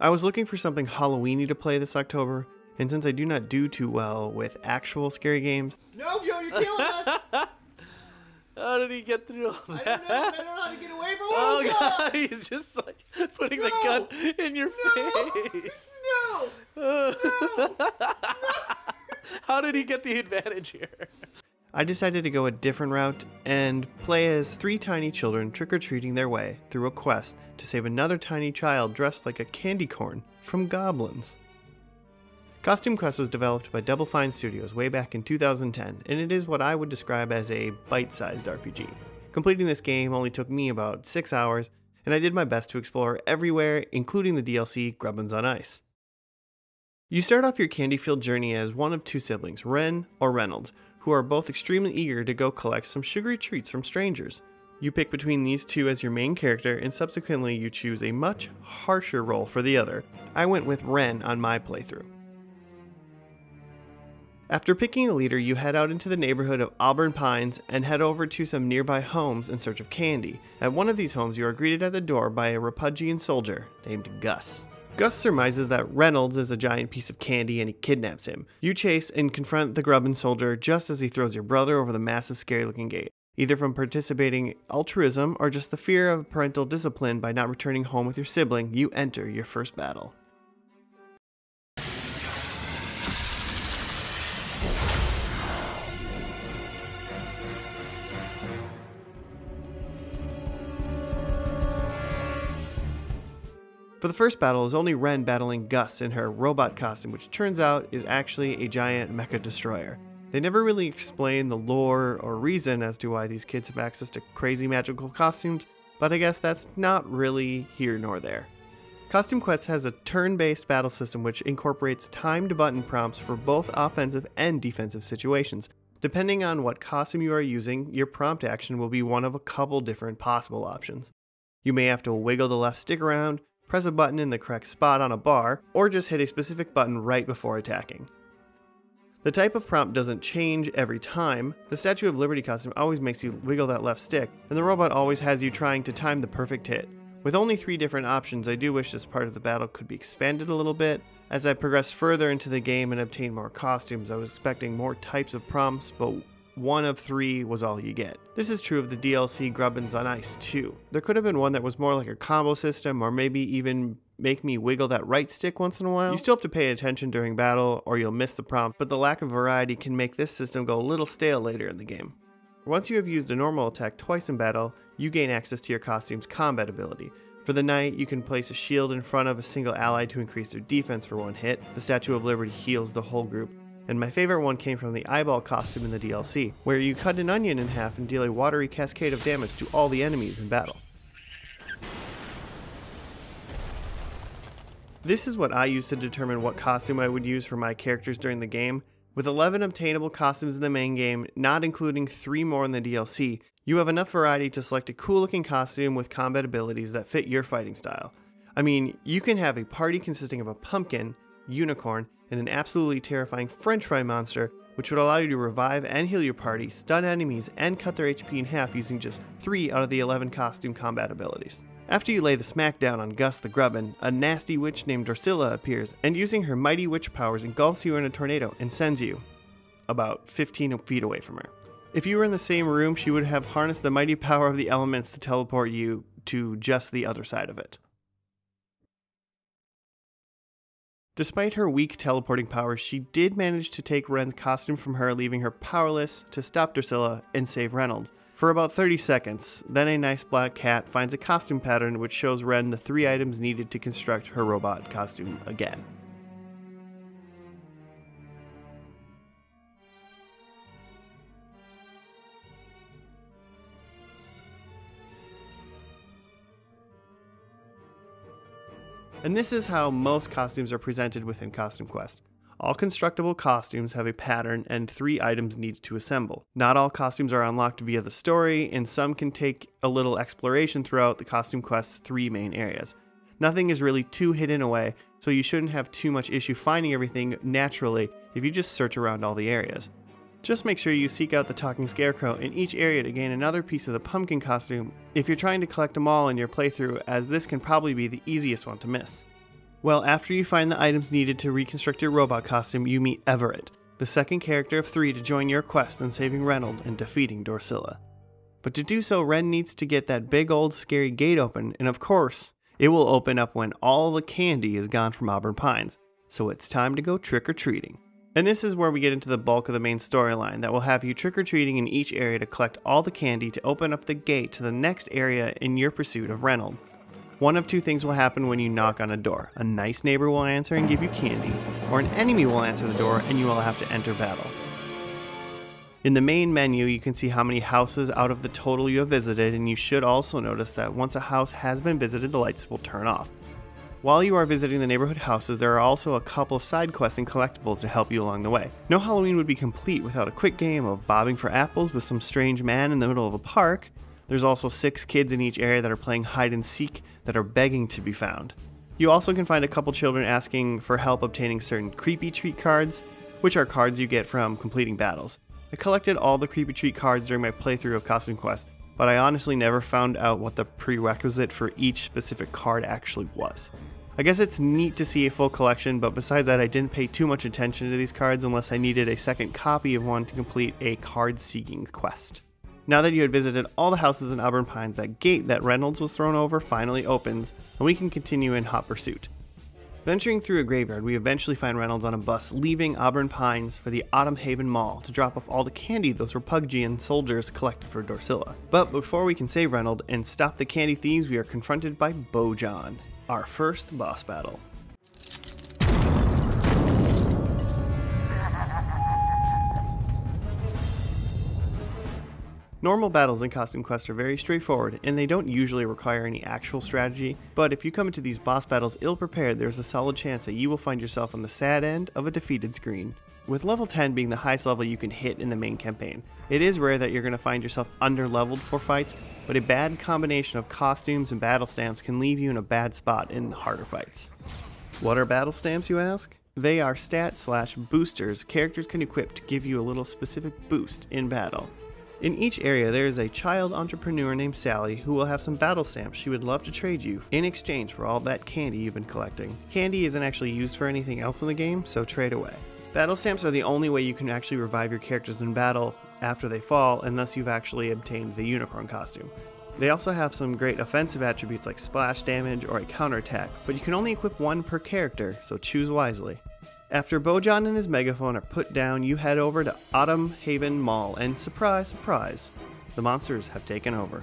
I was looking for something Halloweeny to play this October, and since I do not do too well with actual scary games, No, Joe, you're killing us. How did he get through all I that? don't know. I don't know how to get away from. Oh, Oh, God, he's just like putting the gun in your No. face. No. How did he get the advantage here? I decided to go a different route and play as three tiny children trick or treating their way through a quest to save another tiny child dressed like a candy corn from goblins. Costume Quest was developed by Double Fine Studios way back in 2010, and it is what I would describe as a bite sized RPG. Completing this game only took me about 6 hours, and I did my best to explore everywhere, including the DLC Grubbins on Ice. You start off your Candyfield journey as one of two siblings, Wren or Reynolds, who are both extremely eager to go collect some sugary treats from strangers. You pick between these two as your main character, and subsequently you choose a much harsher role for the other. I went with Wren on my playthrough. After picking a leader, you head out into the neighborhood of Auburn Pines and head over to some nearby homes in search of candy. At one of these homes, you are greeted at the door by a Repugian soldier named Gus. Gus surmises that Reynolds is a giant piece of candy and he kidnaps him. You chase and confront the Grubbin soldier just as he throws your brother over the massive, scary looking gate. Either from participating altruism or just the fear of parental discipline by not returning home with your sibling, you enter your first battle. For the first battle is only Wren battling Gus in her robot costume, which turns out is actually a giant mecha destroyer. They never really explain the lore or reason as to why these kids have access to crazy magical costumes, but I guess that's not really here nor there. Costume Quest has a turn based battle system which incorporates timed button prompts for both offensive and defensive situations. Depending on what costume you are using, your prompt action will be one of a couple different possible options. You may have to wiggle the left stick around, press a button in the correct spot on a bar, or just hit a specific button right before attacking. The type of prompt doesn't change every time. The Statue of Liberty costume always makes you wiggle that left stick, and the robot always has you trying to time the perfect hit. With only three different options, I do wish this part of the battle could be expanded a little bit. As I progressed further into the game and obtained more costumes, I was expecting more types of prompts, but one of three was all you get. This is true of the DLC Grubbins on Ice too. There could have been one that was more like a combo system, or maybe even make me wiggle that right stick once in a while. You still have to pay attention during battle, or you'll miss the prompt, but the lack of variety can make this system go a little stale later in the game. Once you have used a normal attack twice in battle, you gain access to your costume's combat ability. For the knight, you can place a shield in front of a single ally to increase their defense for one hit. The Statue of Liberty heals the whole group. And my favorite one came from the eyeball costume in the DLC, where you cut an onion in half and deal a watery cascade of damage to all the enemies in battle. This is what I used to determine what costume I would use for my characters during the game. With 11 obtainable costumes in the main game, not including 3 more in the DLC, you have enough variety to select a cool looking costume with combat abilities that fit your fighting style. I mean, you can have a party consisting of a pumpkin, unicorn, and an absolutely terrifying french fry monster, which would allow you to revive and heal your party, stun enemies, and cut their HP in half using just 3 out of the 11 costume combat abilities. After you lay the smackdown on Gus the Grubbin, a nasty witch named Dorsilla appears and using her mighty witch powers engulfs you in a tornado and sends you about 15 feet away from her. If you were in the same room, she would have harnessed the mighty power of the elements to teleport you to just the other side of it. Despite her weak teleporting powers, she did manage to take Wren's costume from her, leaving her powerless to stop Dorsilla and save Reynolds. For about 30 seconds, then a nice black cat finds a costume pattern which shows Wren the three items needed to construct her robot costume again. And this is how most costumes are presented within Costume Quest. All constructible costumes have a pattern and three items needed to assemble. Not all costumes are unlocked via the story, and some can take a little exploration throughout the Costume Quest's three main areas. Nothing is really too hidden away, so you shouldn't have too much issue finding everything naturally if you just search around all the areas. Just make sure you seek out the talking scarecrow in each area to gain another piece of the pumpkin costume if you're trying to collect them all in your playthrough, as this can probably be the easiest one to miss. Well, after you find the items needed to reconstruct your robot costume, you meet Everett, the second character of three to join your quest in saving Reynold and defeating Dorsilla. But to do so, Wren needs to get that big old scary gate open, and of course, it will open up when all the candy is gone from Auburn Pines. So it's time to go trick or treating. And this is where we get into the bulk of the main storyline that will have you trick or treating in each area to collect all the candy to open up the gate to the next area in your pursuit of Reynold. One of two things will happen when you knock on a door. A nice neighbor will answer and give you candy, or an enemy will answer the door and you will have to enter battle. In the main menu, you can see how many houses out of the total you have visited, and you should also notice that once a house has been visited, the lights will turn off. While you are visiting the neighborhood houses, there are also a couple of side quests and collectibles to help you along the way. No Halloween would be complete without a quick game of bobbing for apples with some strange man in the middle of a park. There's also six kids in each area that are playing hide and seek that are begging to be found. You also can find a couple children asking for help obtaining certain creepy treat cards, which are cards you get from completing battles. I collected all the creepy treat cards during my playthrough of Costume Quest, but I honestly never found out what the prerequisite for each specific card actually was. I guess it's neat to see a full collection, but besides that, I didn't pay too much attention to these cards unless I needed a second copy of one to complete a card seeking quest. Now that you had visited all the houses in Auburn Pines, that gate that Reynolds was thrown over finally opens, and we can continue in hot pursuit. Venturing through a graveyard, we eventually find Reynolds on a bus leaving Auburn Pines for the Autumn Haven Mall to drop off all the candy those Repugian soldiers collected for Dorsilla. But before we can save Reynolds and stop the candy thieves, we are confronted by Bojan, our first boss battle. Normal battles in Costume Quest are very straightforward, and they don't usually require any actual strategy, but if you come into these boss battles ill prepared, there's a solid chance that you will find yourself on the sad end of a defeated screen. With level 10 being the highest level you can hit in the main campaign, it is rare that you're going to find yourself under leveled for fights, but a bad combination of costumes and battle stamps can leave you in a bad spot in harder fights. What are battle stamps, you ask? They are stat slash boosters characters can equip to give you a little specific boost in battle. In each area, there is a child entrepreneur named Sally who will have some battle stamps she would love to trade you in exchange for all that candy you've been collecting. Candy isn't actually used for anything else in the game, so trade away. Battle stamps are the only way you can actually revive your characters in battle after they fall, and thus you've actually obtained the unicorn costume. They also have some great offensive attributes like splash damage or a counterattack, but you can only equip one per character, so choose wisely. After Bojan and his megaphone are put down, you head over to Autumn Haven Mall, and surprise, surprise, the monsters have taken over.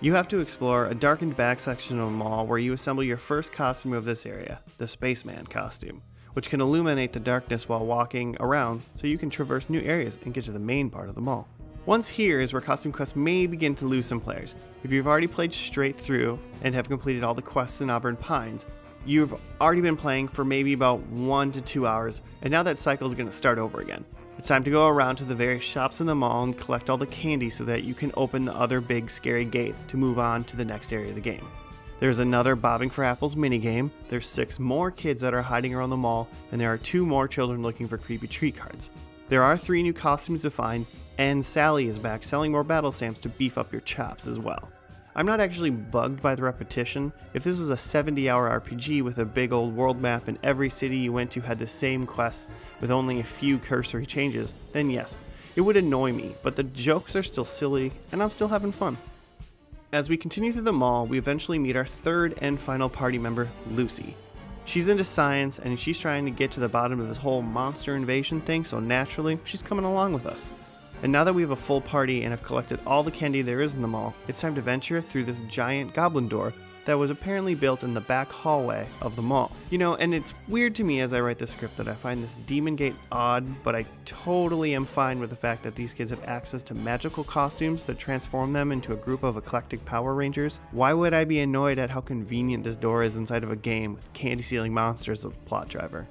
You have to explore a darkened back section of the mall where you assemble your first costume of this area, the Spaceman costume, which can illuminate the darkness while walking around so you can traverse new areas and get to the main part of the mall. Once here is where Costume Quest may begin to lose some players. If you've already played straight through and have completed all the quests in Auburn Pines, you've already been playing for maybe about one to two hours, and now that cycle is going to start over again. It's time to go around to the various shops in the mall and collect all the candy so that you can open the other big scary gate to move on to the next area of the game. There's another Bobbing for Apples minigame, there's six more kids that are hiding around the mall, and there are two more children looking for creepy treat cards. There are three new costumes to find, and Sally is back selling more battle stamps to beef up your chops as well. I'm not actually bugged by the repetition. If this was a 70 hour RPG with a big old world map and every city you went to had the same quests with only a few cursory changes, then yes, it would annoy me, but the jokes are still silly and I'm still having fun. As we continue through the mall, we eventually meet our third and final party member, Lucy. She's into science and she's trying to get to the bottom of this whole monster invasion thing, so naturally, she's coming along with us. And now that we have a full party and have collected all the candy there is in the mall, it's time to venture through this giant goblin door that was apparently built in the back hallway of the mall. You know, and it's weird to me as I write the script that I find this Demon Gate odd, but I totally am fine with the fact that these kids have access to magical costumes that transform them into a group of eclectic Power Rangers. Why would I be annoyed at how convenient this door is inside of a game with candy stealing monsters as a plot driver?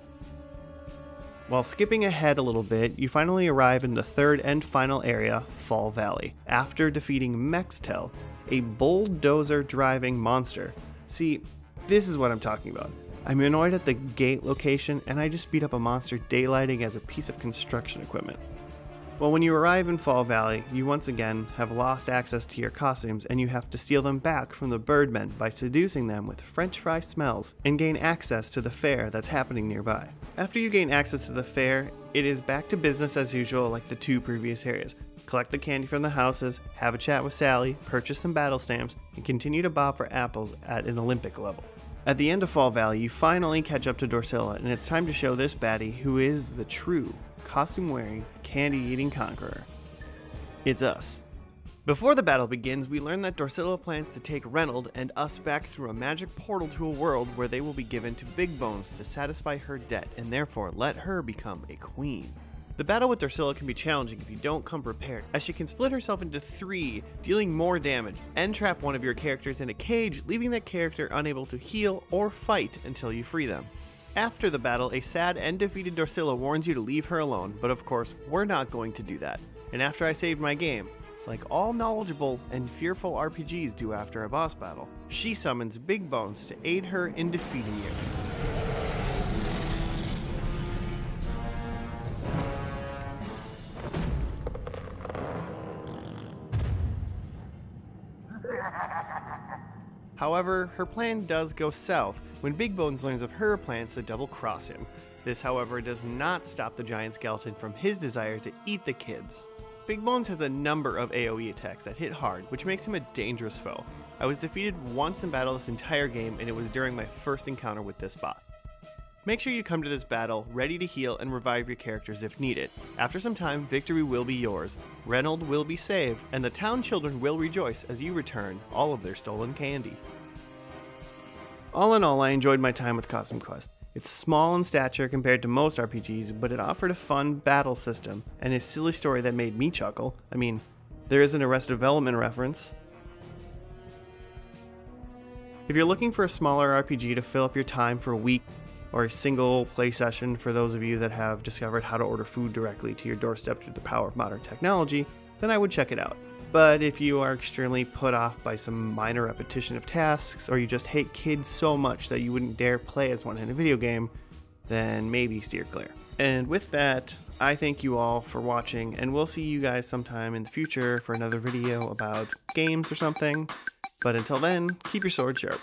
While skipping ahead a little bit, you finally arrive in the third and final area, Fall Valley, after defeating Mextel, a bulldozer driving monster. See, this is what I'm talking about. I'm annoyed at the gate location and I just beat up a monster daylighting as a piece of construction equipment. Well, when you arrive in Fall Valley, you once again have lost access to your costumes and you have to steal them back from the Birdmen by seducing them with french fry smells and gain access to the fair that's happening nearby. After you gain access to the fair, it is back to business as usual like the two previous areas. Collect the candy from the houses, have a chat with Sally, purchase some battle stamps, and continue to bob for apples at an Olympic level. At the end of Fall Valley, you finally catch up to Dorsilla, and it's time to show this baddie who is the true costume wearing, candy eating conqueror. It's us. Before the battle begins, we learn that Dorsilla plans to take Reynold and us back through a magic portal to a world where they will be given to Big Bones to satisfy her debt and therefore let her become a queen. The battle with Dorsilla can be challenging if you don't come prepared, as she can split herself into three, dealing more damage, and trap one of your characters in a cage, leaving that character unable to heal or fight until you free them. After the battle, a sad and defeated Dorsilla warns you to leave her alone, but of course, we're not going to do that. And after I saved my game, like all knowledgeable and fearful RPGs do after a boss battle, she summons Big Bones to aid her in defeating you. However, her plan does go south when Big Bones learns of her plans to double cross him. This, however, does not stop the giant skeleton from his desire to eat the kids. Big Bones has a number of AoE attacks that hit hard, which makes him a dangerous foe. I was defeated once in battle this entire game, and it was during my first encounter with this boss. Make sure you come to this battle ready to heal and revive your characters if needed. After some time, victory will be yours, Reynold will be saved, and the town children will rejoice as you return all of their stolen candy. All in all, I enjoyed my time with Costume Quest. It's small in stature compared to most RPGs, but it offered a fun battle system and a silly story that made me chuckle. I mean, there is an Arrested Development reference. If you're looking for a smaller RPG to fill up your time for a week or a single play session for those of you that have discovered how to order food directly to your doorstep through the power of modern technology, then I would check it out. But if you are extremely put off by some minor repetition of tasks, or you just hate kids so much that you wouldn't dare play as one in a video game, then maybe steer clear. And with that, I thank you all for watching, and we'll see you guys sometime in the future for another video about games or something. But until then, keep your sword sharp.